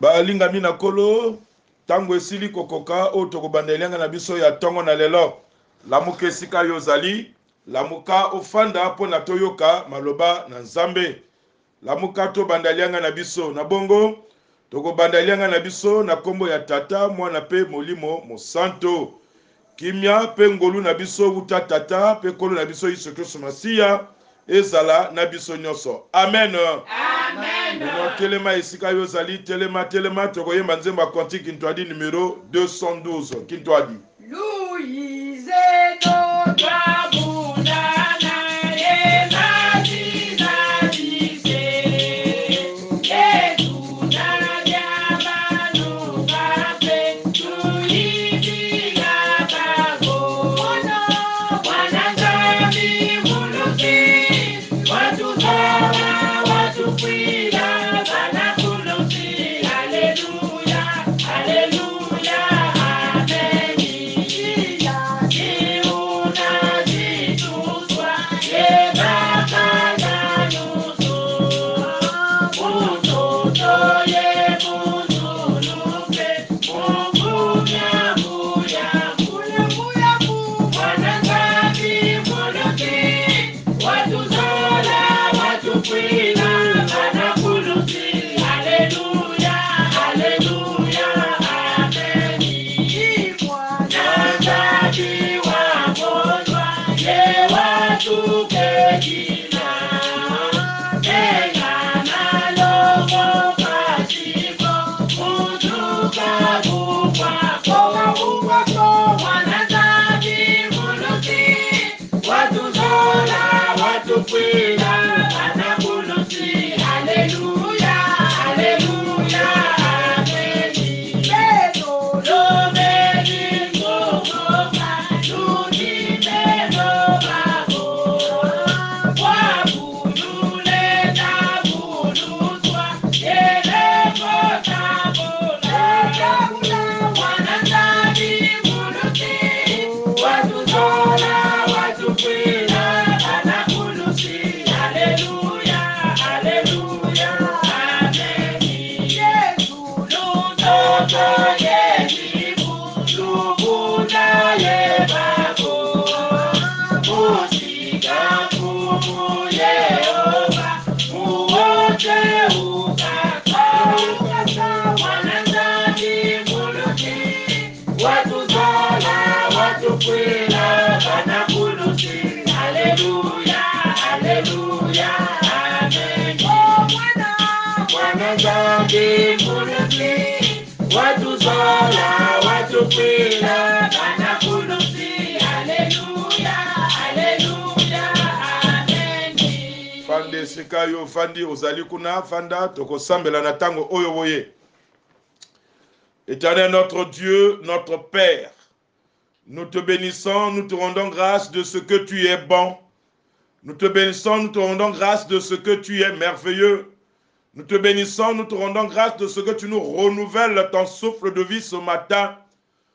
balingami na nkolo ntango esili kokoka oyo tokobanda elianga na biso ya ntongo na lelo. Lamuka esika yo ozali lamuka ofanda mpo na toyoka maloba na nzambe. Lamuka tobanda lianga na biso. Na bongo tokobanda lianga na biso na nkombo ya tata mwana mpe molimo mosanto. Kimia mpe ngolu na biso wuta tata mpe nkolo na biso yesu kristo masiya ezala na biso nyonso amen. Bino telema esika yo ozali telema telema tokoyemba nzembo ya konti kintwadi numero 212 kintwadi Louise haleluya haleluya amen. Fanda na éternel notre dieu notre père nous te bénissons nous te rendons grâce de ce que tu es bon. Nous te bénissons nous te rendons grâce de ce que tu es merveilleux nous te bénissons nous te rendons grâce de ce que tu nous renouvelles ton souffle de vie ce matin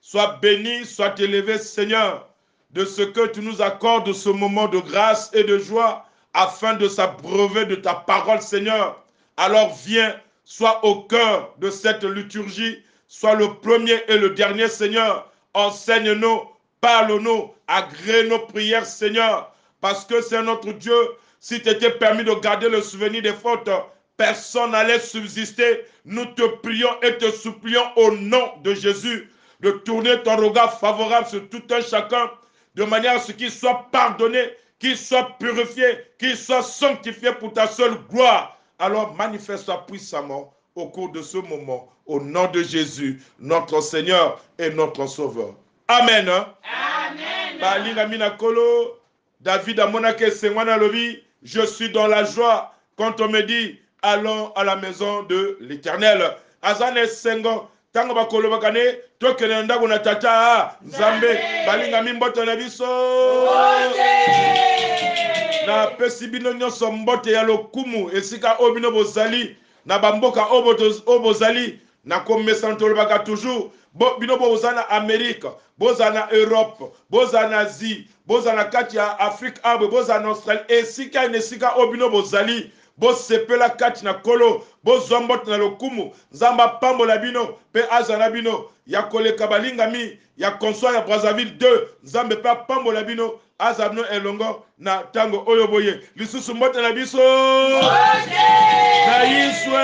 Sois béni, sois élevé, Seigneur, de ce que tu nous accordes ce moment de grâce et de joie afin de s'abreuver de ta parole, Seigneur. Alors viens, sois au cœur de cette liturgie, sois le premier et le dernier, Seigneur. Enseigne-nous, parle-nous, agrée nos prières, Seigneur, parce que c'est notre Dieu. Si tu étais permis de garder le souvenir des fautes, personne n'allait subsister. Nous te prions et te supplions au nom de Jésus de tourner ton regard favorable sur tout un chacun, de manière à ce qu'il soit pardonné, qu'il soit purifié, qu'il soit sanctifié pour ta seule gloire. Alors manifeste-toi puissamment au cours de ce moment, au nom de Jésus, notre Seigneur et notre Sauveur. Amen. balinga mina kolo david je suis dans la joie quand on me dit allons à la maison de l'éternel. Aza na esengo ntango bakolobaka ne tokende ndako na tata nzambe balingami mboto na biso. Napesi bino nyonso mbote ya lokumu esika oyo bino bozali na bamboka oyo bozali nakomesana tolobaka toujours. Bo, bino boza na amerike boza na europe boza na asie boza na kati ya afrique abwe boza na australie esika na esika oyo bino bozali bosepela kati na nkolo bozwa mbote na lokumu. Nzambe apambola bino mpe aza na bino. Ya koleka balingami ya consoi ya brazzaville 2 nzambe mpe apambola bino aza bino elongo na ntango oyo boye. Lisusu mbote na biso. Na yiswe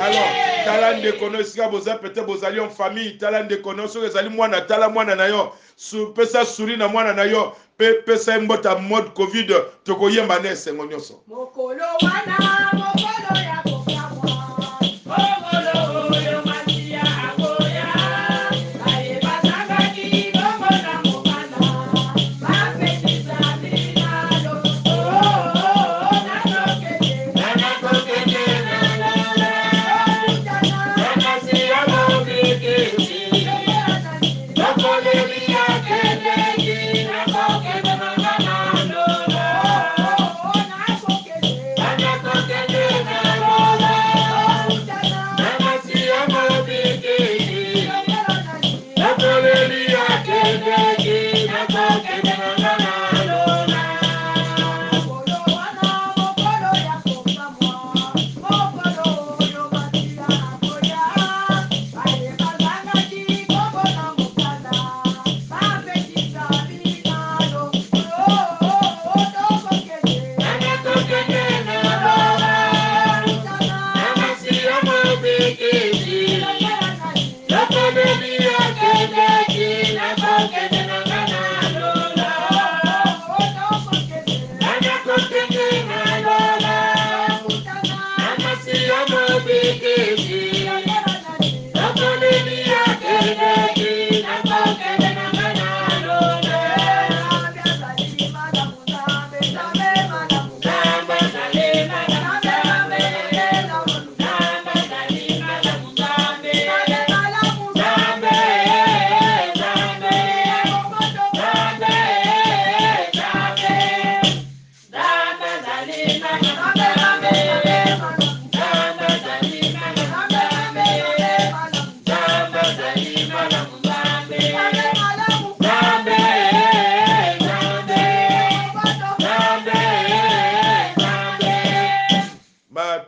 alors tala ndeko no esika boza pete bozali en famille. Tala ndeko no soki ezali mwana tala mwana na yo. Pesa suri na mwana na yo mpe pesa ye mbota mode covid tokoyemba na esengo nyonso mokolo wana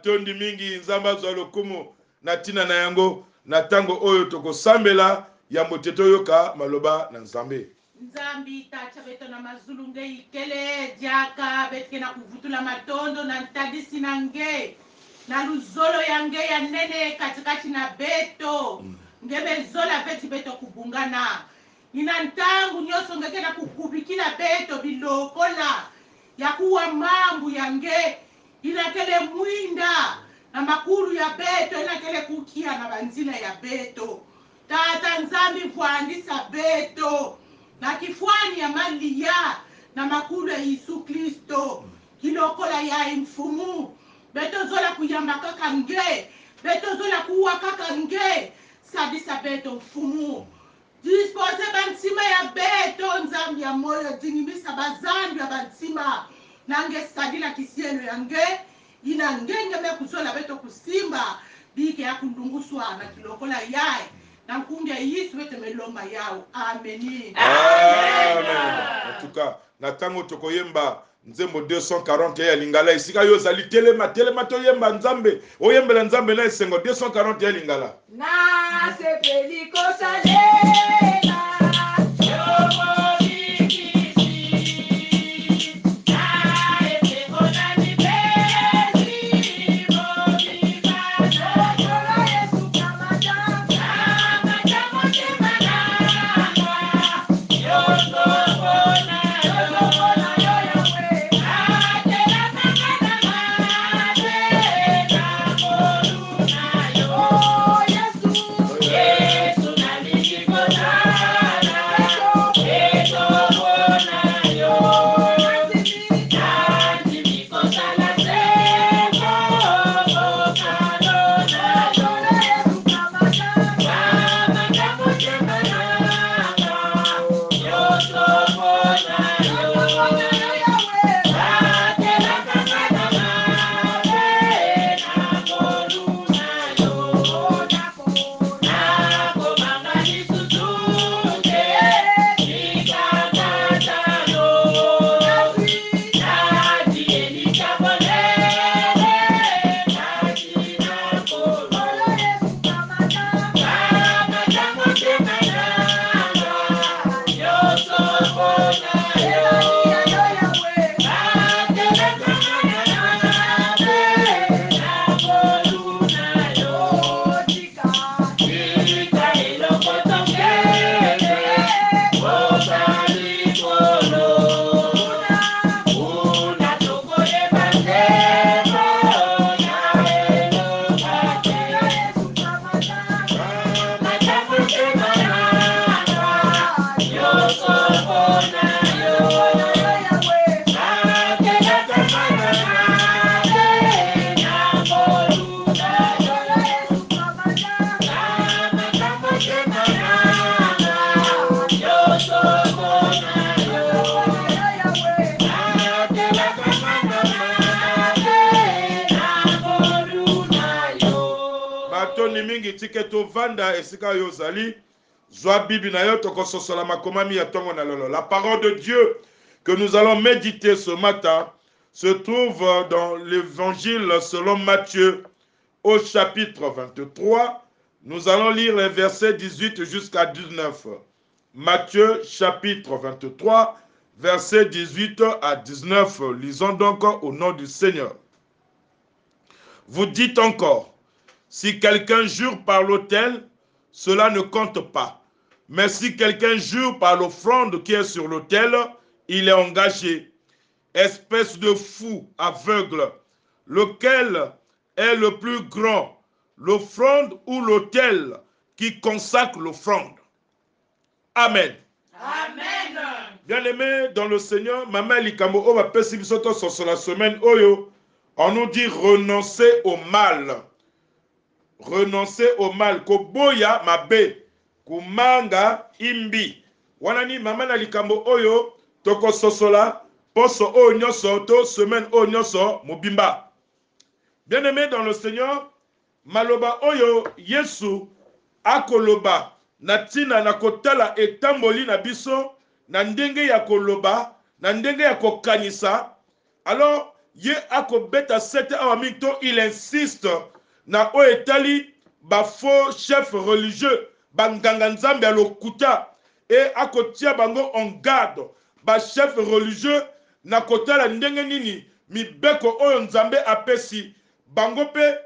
matondi mingi nzambe azwa lokumu na ntina na yango na ntango oyo tokosambela yambo te toyoka maloba na nzambe. Nzambi tacha beto na mazulu nge ikele diaka betike na kuvutula matondo na ntadisi na nge na luzolo ya nge ya nene katikati na beto. Nge bezola beti beto kubungana. Ina ntangu nyonso ngeke na kukubikila beto bilokola ya kuwa mambu ya nge inakele mwinda na makulu ya beto inakele kukia na banzina ya beto. Tata nzambi vwandisa beto na kifwani ya maliya na makulu ya yesu kristo. Kilokola ya mfumu beto zola kuyamba kaka nge. Beto zola kuwa kaka nge. Sabisa beto mfumu. Dispose bantima ya beto nzambi ya moyo dingimisa bazambi ya bantima nange sadila kisielo yange ina ina ngengeme kuzola beto kusimba bike ya kundunguswa na kilokola yae na nkungi ya yisu bete meloma yao. Ameni amen. En tout cas na ntango tokoyemba nzembo 240 ya lingala esika yo ozali telema telema toyemba nzambe oyembela nzambe na esengo 240 ya lingala. Nasepeli kosalela la parole de dieu que nous allons méditer ce matin se trouve dans l'évangile selon Matthieu au chapitre 23. Nous allons lire les versets 18 jusqu'à 19. Matthieu chapitre 23, versets 18 à 19. Lisons donc au nom du Seigneur. Vous dites encore, si quelqu'un jure par l'autel, cela ne compte pas. Mais si quelqu'un jure par l'offrande qui est sur l'autel, il est engagé. Espèce de fou aveugle, lequel est le plus grand, l'offrande ou l'autel qui consacre l'offrande? Amen. Amen. Bien-aimé dans le Seigneur, Maman Likambo, on va la semaine Oyo. On nous dit renoncer au mal. Renoncer au mal. Koboya mabe. Kumanga imbi. Wanani Maman Likambo Oyo. Toko sosola. Poso o nyonso to semaine o nyonso mobimba. Bien-aimé dans le Seigneur, maloba oyo Yesu akoloba na ntina na kotala etamboli na biso na ndenge ya koloba na ndenge alors ye akobeta sete awa mingi to il insiste na oyo etali bafaux chef religieux banganga nzambe ya lokuta e akotia bango en garde. Bachef religieux na kotala ndenge nini? Mibeko oyo nzambe apesi. Bango mpe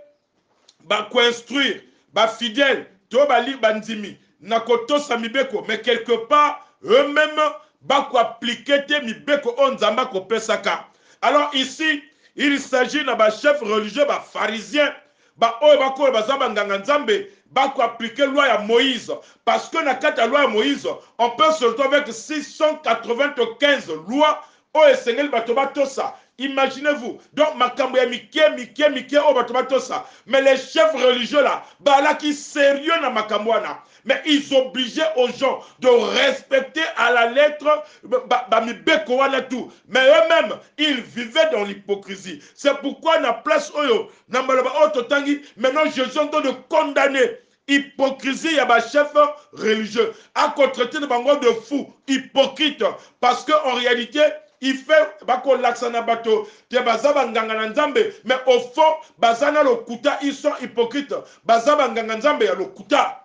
bakoinstruire bafidèle to bali bandimi na kotosa mibeko mais quelque part eux-mêmes bakoaplike te mibeko oyo nzambe akopesaka. Alors ici il s'agit na bachef religieux bapharisien baoyo bakoyo baza banganga nzambe bakoaplike loi ya moïse. Parce que na kati ya loi ya moïse on peut se retrouver avec 695 loi oyo esengeli bato batosa Imaginez-vous. Donc, makambo ya mike, mike, mike, batosa. Mais les chefs religieux là, bala qui sérieux na makambo wana. Mais ils obligeaient aux gens de respecter à la lettre ba, ba, mibeko wana tout. Mais eux-mêmes, ils vivaient dans l'hypocrisie. C'est pourquoi na place oyo, maintenant Jésus est en de condamner hypocrisie ya bachef religieux akotraite de bango de fou hypocrite parce que en réalité il fait bakolakisa na bato. Te baza banganga na nzambe mais au fond baza na lokuta ils sont hypocrites. Baza banganga nzambe ya lokuta.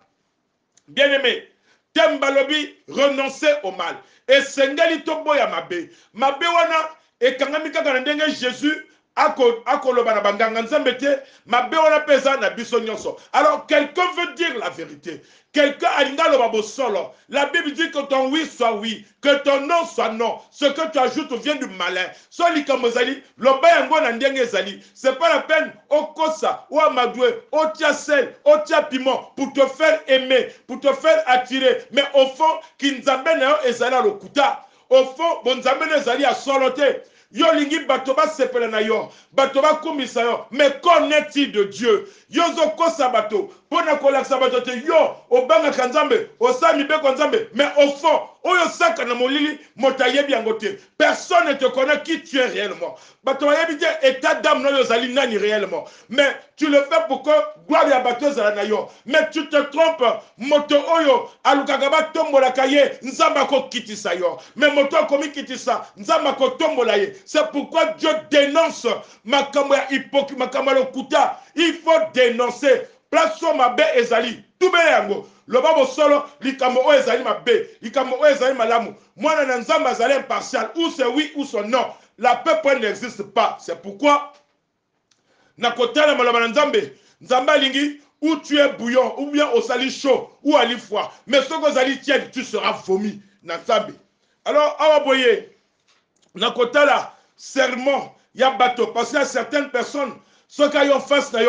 Bien aimé tem balobi renoncer au mal. Esengeli toboya mabe. Mabe wana ekangami kaka na jésus na na alors quelqu'un veut dire la vérité. Quelqu'un alingi aloba la bible dit que ton oui soit oui que ton non soit non. Ce que tu ajoutes vient du malin. So likambo ezali na c'est pas la peine okosa o amadoué otia sel otia piment pour te faire aimer pour te faire attirer. Mais au fond kinzambe na yo ezali ya lokuta. Au fond bonzambe no ezali ya solo te yo olingi bato basepela na yo bato bakumisa yo. Qu'en est-il de dieu? Yo ozokosa bato mpo na kolakisa bato te yo obangaka nzambe osala mibeko nzambe mais au fond oyo osaka na molili moto ayebi yango te. Personne ne te connaît qui tu es réellement. Bato bayebi te état d'âme na oyo ozali nani réellement. Mais tu le fais pour que gloire ya bato ezala mais tu te trompes. Moto oyo alukaka batombolaka ye nzambe akokitisa yo. Mais moto akomikitisa nzambe akotombola ye. C'est pourquoi dieu dénonce makambo ya hypocrite makambo lokuta. Il faut dénoncer. Place oyo mabe ezali tubele yango. Loba bosolo likambo oyo ezali mabe likambo oyo ezali malamu. Mwana na nzambe azali impartial. Ou c'est oui ou c'est non. La peuple n'existe pas. C'est pourquoi na kotala maloba na nzambe. Nzambe ou tu es bouillon ou bien osali chaud ou ali froid. Mais soki ozali tiède tu seras vomi alors awa boye na kotala serment ya bato. Parce qu'il y a certaines personnes soki ayo face na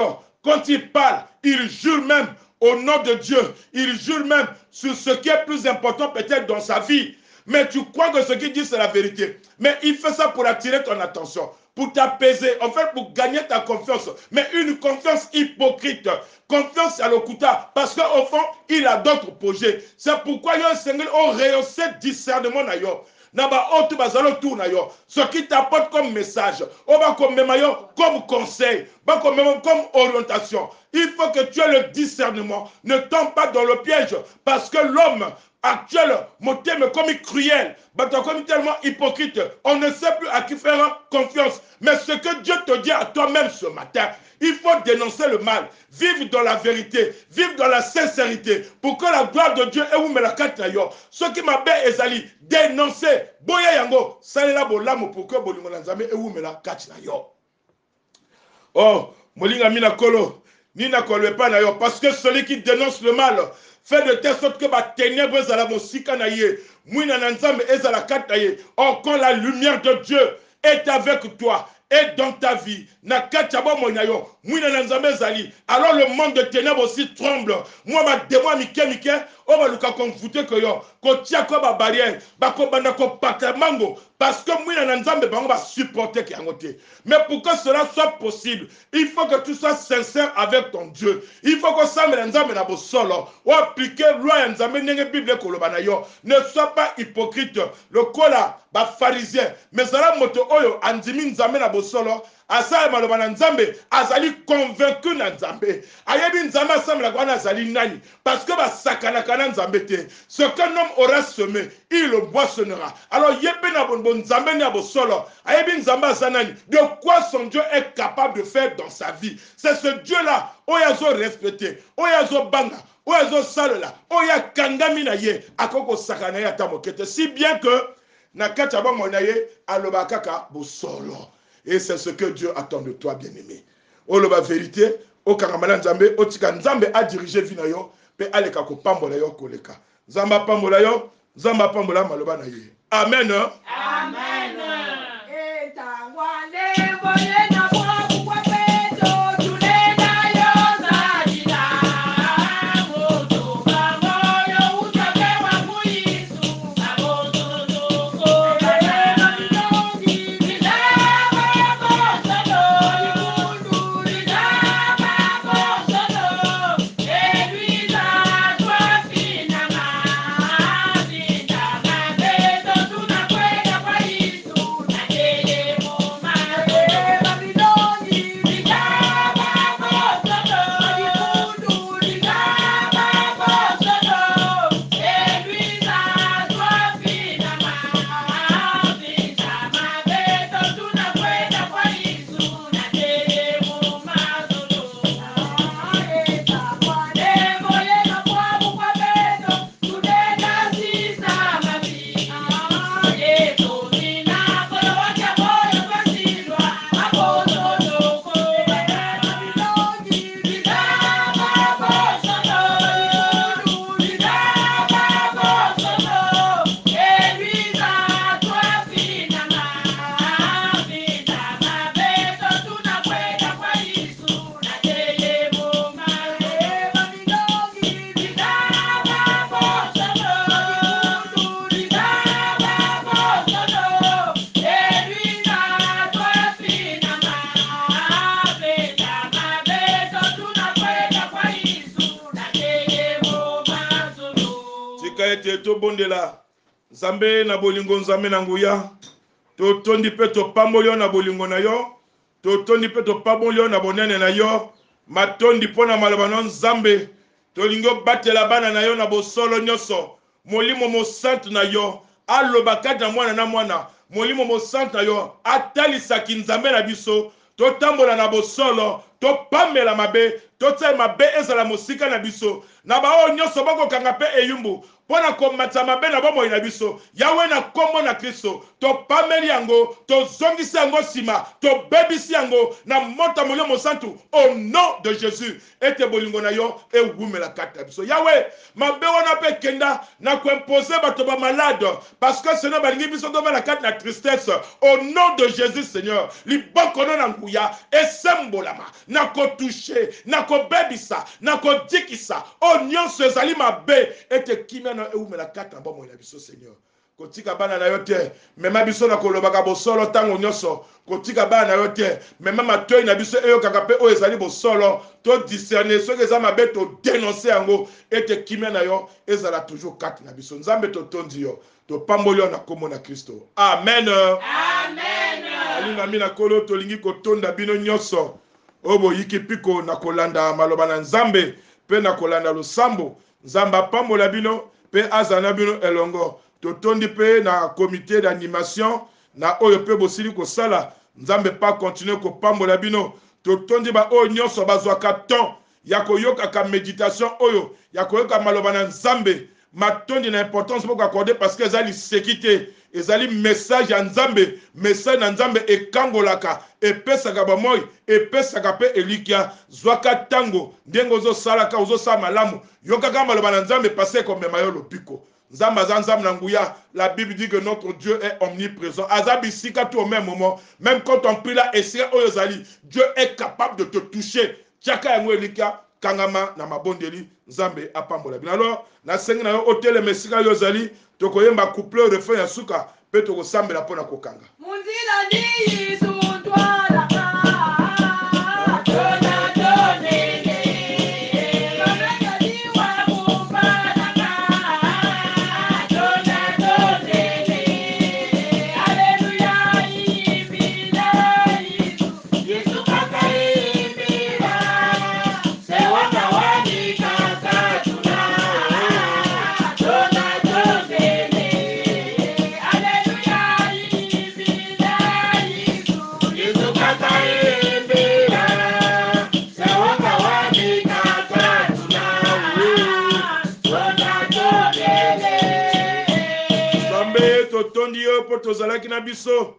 quand il parle il jure même au nom de Dieu. Il jure même sur ce qui est plus important peut-être dans sa vie mais tu crois que ce qu'il dit c'est la vérité. Mais il fait ça pour attirer ton attention pour t'apaiser, en fait pour gagner ta confiance, mais une confiance hypocrite, confiance à l'okuta, parce qu'au fond, il a d'autres projets. C'est pourquoi il y a un Seigneur, on rehaussé discernement d'ailleurs. na baoyo bazali autour na yo. Ce qui t'apporte comme message oyo comme conseil comme orientation. Il faut que tu aies le discernement. Ne tombe pas dans le piège parce que l'homme actuel motema ekomi cruel bato akomi tellement hypocrite on ne sait plus à qui faire confiance mais ce que dieu te dit à toi-même ce matin il faut dénoncer le mal, vivre dans la vérité, vivre dans la sincérité, pour que la gloire de Dieu ewumela kati na yo. Ce qui m'a bien ezali, dénoncer, boya yango, salela bolamu pour que bolingo nzambe ewumela kati na yo. Oh, molinga mina kolo, ni na kolwe na yo, parce que celui qui dénonce le mal, fait de telle sorte que ba ténèbres ezala mosika na ye, quand la lumière de Dieu est avec toi, et dans ta vie. Alors le monde de ténèbre aussi tremble. Mwa bademo ya mike mike oyo baluka konfute ko yo. Kotia ko babarrière bakobanda kopata mango. Parce que mwina na nzambe bango basupporte mais pour que cela soit possible il faut que tu sois sincère avec ton dieu. Il faut kosambela nzambe na bosolo. Oaplike loi ya nzambe ndenge bible ekoloba na yo. Ne sois pas hypocrite. Lokola bafarisien mais zala moto oyo andimi nzambe na bosolo asala maloba na nzambe azali convaincu na nzambe. Ayebi nzambe asambelaka wana azali nani? Parce que basakanaka na nzambe te. Ce qu'un homme aura semé il le boissonnera. Alors ye mpe na bonzambe ni ya bosolo. Ayebi nzambe aza de quoi son dieu est capable de faire dans sa vie? C'est ce dieu là oyo azorespecte oyo azobanga oyo azosalela oyo akangami na ye akoki kosaka na ye te si bien que na kati ya na ye alobaka Et c'est ce que Dieu attend de toi, bien-aimé. oloba vérité okangama na nzambe otika nzambe adirige vi na yo mpe aleka kopambola yo koleka nzambe apambola yo nzambe apambola maloba na ye amen Amen. Tobondela nzambe na bolingo nzambe na nguya. Totondi mpe topamboli yo na bolingo na yo. Totondi mpe topamboli yo na bonene na yo. Matondi mpo na maloba no nzambe. Tolingi obatela bana na yo na bosolo nyonso. Molimo mosante na yo aloba kati na mwana na mwana. Molimo mosante na yo atalisaki nzambe na biso. Totambola na bosolo topamela mabe totia mabe ezala mosika na biso. Na baoyo nyonso bakokanga mpe eyumbu mpo na komatisa mabe na bomoi na biso. Yawe na nkombo na kristo topameli yango tozongisi yango nsima tobebisi yango na mota molio mosantu au nom de jésus. Ete bolingo na yo ewumela kati na biso. Yawe mabe wana mpe ekenda na koimpose bato bamalade parce que seigneur balingi biso tovanda kati na tristesse. Au nom de jésus seigneur liboko no na nguya esembolama na kotushe na kobebisa na kodikisa oyo nyonso ezali mabe. Ete kimia na ewumela kati na bomoi na biso seigneur. Kotika bana na yo te. Mema biso na kolobaka bosolo ntango nyonso. Kotika bana na yo te. Mema matoi na biso eyokaka mpe oyo ezali bosolo. Todiscerne soki eza mabe todenonse yango. Ete kimia na yo ezala toujours kati na biso. Nzambe totondi yo. Topamboli yo na nkombo na kristo. Amen. Amen. Alingami na nkolo tolingi kotonda bino nyonso oyo boyiki mpiko na kolanda maloba na nzambe mpe na kolanda losambo. Nzambe apambola bino mpe azala na bino elongo. Totondi mpe na komite d'animation na oyo mpe bosili kosala. Nzambe mpa kontinue kopambola bino. Totondi baoyo nyonso bazwaka temps ya koyokaka méditation oyo ya koyoka maloba na nzambe. Matondi na importance mpo koakorde parce que eza liseki te ezali message ya nzambe. Message nzambe ekangolaka epesaka bamoi epesaka mpe elikya zwaka ntango ndenge ozosalaka ozosala malamu. Yokaka maloba na nzambe pase ekomema yo lopiko nzambe aza nzambe na nguya. La bible dit que notre dieu est omniprésent. Aza bisika tout au même moment. Même quand on prie là esika oyo ozali dieu est capable de te toucher. Tiaka yango elikya kangama na mabondeli nzambe apambola bino alors nasengi na yo otelema esika oyo ozali tokoyemba couple refrain ya suka mpe tokosambela mpo na kokanga munzila niyisundwalaka tozalaki na biso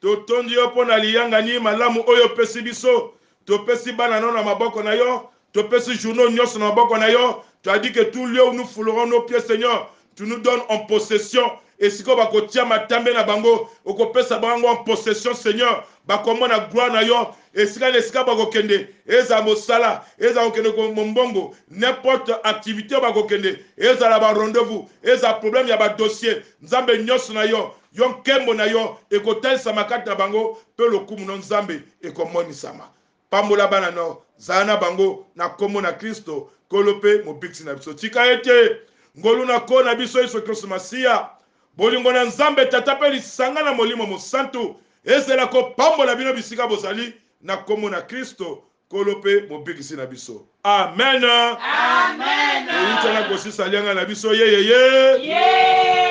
totondi yo mpo na liyangani malamu oyo opesi biso. Topesi bana no na maboko na yo topesi journaux nyonso na maboko na yo. Tu as dit que tout lieu où nous foulerons nos pieds seigneur tu nous donnes en possession esika bakotia matambe na bango okopesa bango en possession seigneur. Bakomona gloire na yo. Esika na esika bakokende ezala mosala ezala kokende ko- mombongo. N'importe activité oyo bakokende ezala barendez-vous ezala problème ya badossier nzambe nyonso na yo yo nkembo na yo ekotalisama kati na bango mpe lokumu no nzambe ekomonisama. Pambola bana no zala na bango na nkombo na kristo kolo mpe mobikisi na biso. Tika ete ngolu na nkolo na biso yesu kristo masiya bolingo na nzambe tata mpe lisanga na molimo mosantu. Ezela kopambola bino bisika bozali na nkombo na kristo kolo mpe mobikisi na biso. Amen. Amen. Oyutana kosisa lianga na biso. Yeyeye yeah